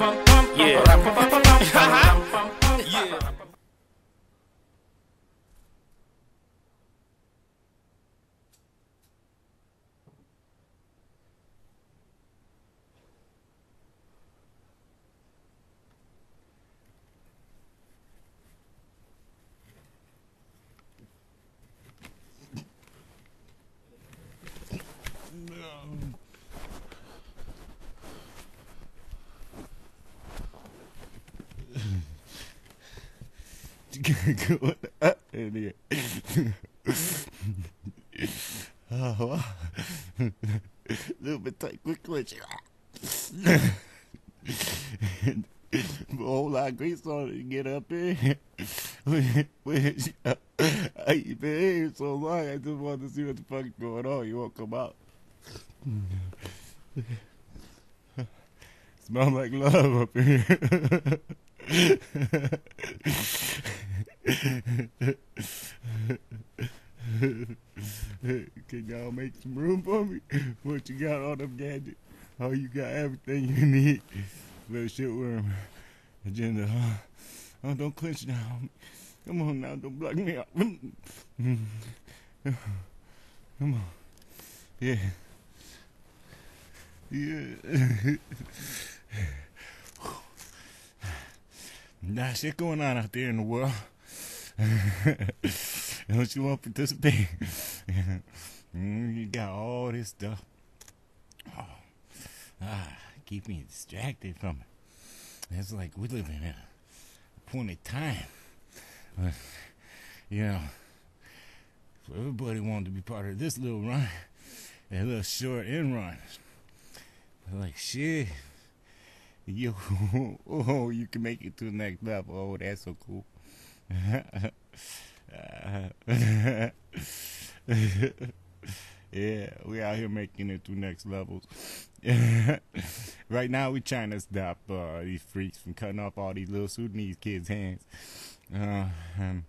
Yeah. Going up in here. oh, little bit tight, quick glitch. a whole lot of grease on it get up there. I you been here so long, I just wanted to see what the fuck is going on. You won't come out. Smell like love up here. Can y'all make some room for me? What you got all them gadgets? Oh, you got everything you need. Little shitworm agenda, huh? Oh, don't clench now. Come on now, don't block me out. Come on. Yeah. Yeah. Nah, shit going on out there in the world. Don't you want to participate? Mm, you got all this stuff. Oh, ah, keep me distracted from it. It's like we're living in a point in time. Uh, you know, everybody wanted to be part of this little run, that little short end run. Like, shit, you, oh, you can make it to the next level. Oh, that's so cool. yeah, we out here making it to next levels. right now, we trying to stop uh, these freaks from cutting off all these little Sudanese kids' hands. Uh, and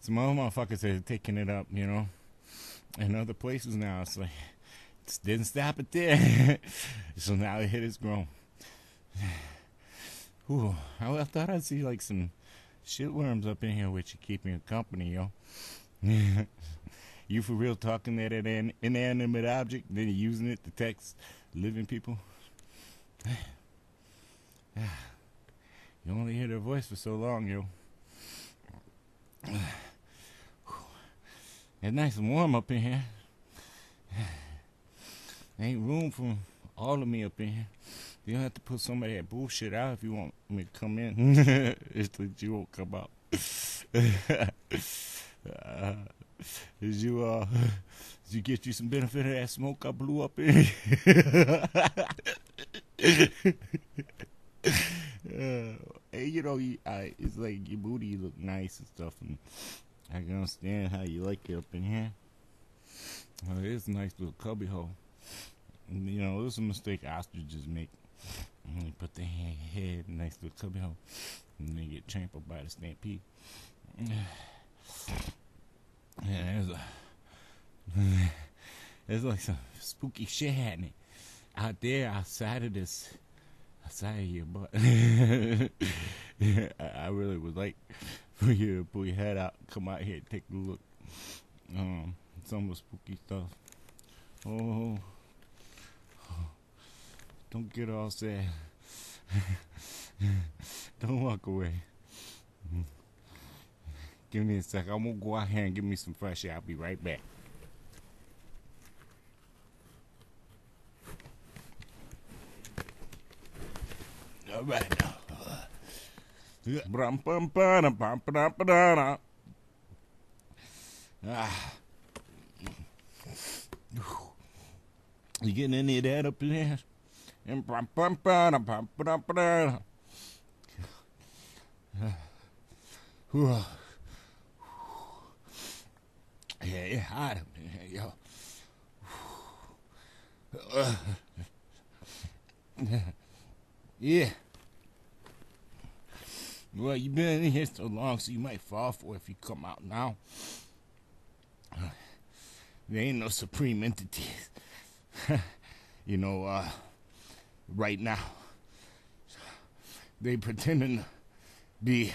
some other motherfuckers are taking it up, you know. In other places now, it's like, it didn't stop it there. so now the hit is grown. Ooh, I thought I'd see like some shitworms up in here which you keep me company, yo. you for real talking that an inanimate object, then using it to text living people? you only hear their voice for so long, yo. It's nice and warm up in here. Ain't room for all of me up in here. You don't have to put some of that bullshit out if you want me to come in. it's that you won't come out. uh, did you uh did you get you some benefit of that smoke I blew up in? uh, hey, you know, you, I, it's like your booty look nice and stuff, and I can understand how you like it up in here. Well, it is a nice little cubby hole. You know, it's a mistake ostriches make. And they put their head next to the cubbyhole. and they get trampled by the stampede. Yeah, there's a there's like some spooky shit happening out there outside of this outside of your butt. I really would like for you to pull your head out, come out here, take a look. Um, some of the spooky stuff. Oh, don't get all sad. Don't walk away. Give me a sec. I'm gonna go out here and give me some fresh air. I'll be right back. All right now. Ah. You getting any of that up in there? Yeah, it's hot up in here, yo. yeah. Well, you've been in here so long, so you might fall for it if you come out now. There ain't no supreme entities. you know, uh, right now. they pretending to be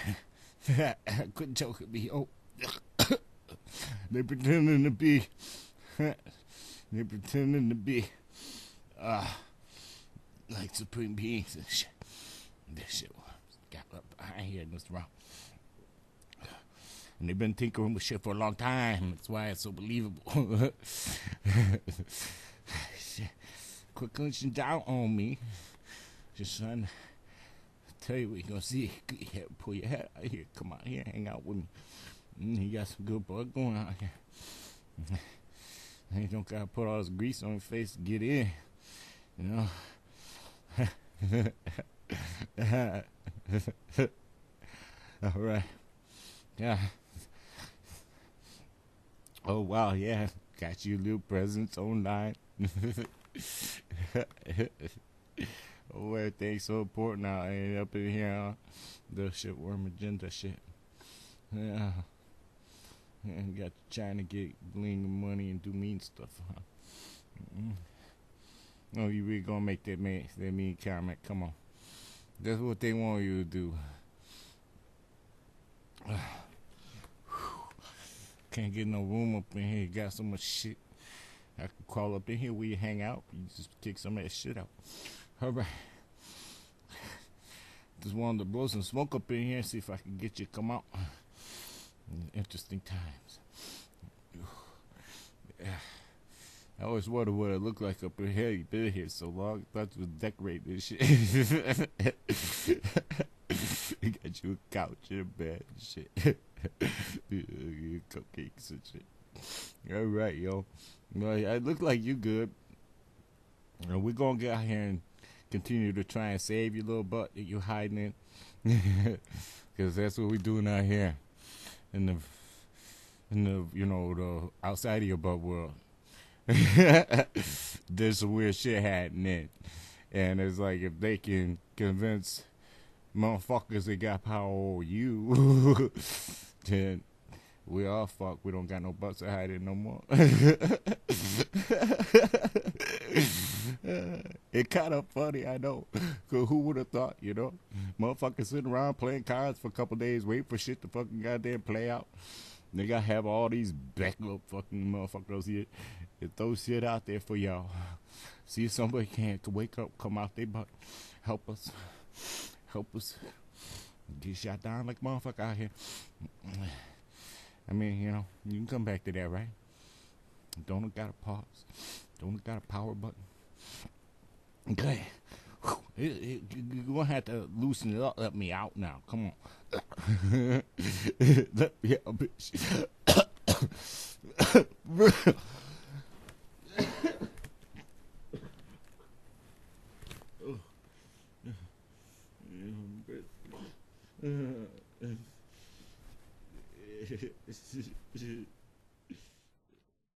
I couldn't quit joking me. Oh, they pretending to be. they pretending to be. Uh, like supreme beings and shit. This shit got up behind here and it's wrong. And they've been tinkering with shit for a long time. That's why it's so believable. Quit clenching down on me. Just son. Tell you what you gonna see. Pull your head out here. Come out here, hang out with me. Mm, you got some good blood going out here. You don't gotta put all this grease on your face to get in. You know. All right. Yeah. Oh wow, yeah. Got you little presents online. oh, everything's so important now. Ain't up in here. Huh? The shit worm agenda shit. Yeah. And got trying to get bling money and do mean stuff. Huh? Mm-hmm. Oh, you really gonna make that man that mean comment? Come on. That's what they want you to do. Can't get no room up in here. Got so much shit. I can crawl up in here where you hang out. You just kick some of that shit out. All right. Just wanted to blow some smoke up in here, and see if I can get you to come out. Interesting times. I always wondered what it looked like up in here. You've been here so long, thought you was decorating this shit. you got you a couch and a bed and shit. Cupcakes and shit. All right, yo. Well, it look like you good. we're gonna get out here and continue to try and save your little butt that you're hiding in, because that's what we're doing out here in the in the you know the outside of your butt world. there's some weird shit happening. And it's like if they can convince motherfuckers that got power over you, then we all fuck. We don't got no butts to hide it no more. it kind of funny, I know. Cause who would have thought, you know? Motherfuckers sitting around playing cards for a couple days, waiting for shit to fucking goddamn play out. They gotta have all these backup fucking motherfuckers here and throw shit out there for y'all. See if somebody can wake up, come out there, but help us. Help us. Get shot down like motherfucker out here. I mean, you know, you can come back to that, right? Don't got a pause. Don't got a power button. Okay. It, it, you're gonna have to loosen it up. Let me out now. Come on. Let me out, bitch.